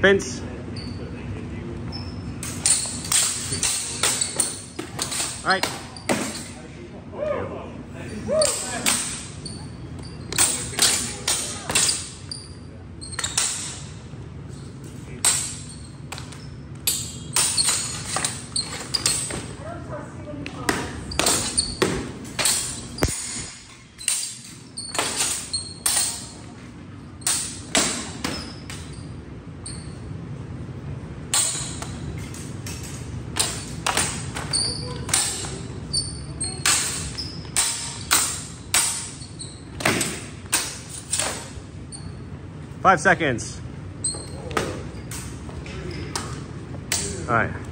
Vince. All right. Five seconds. All right.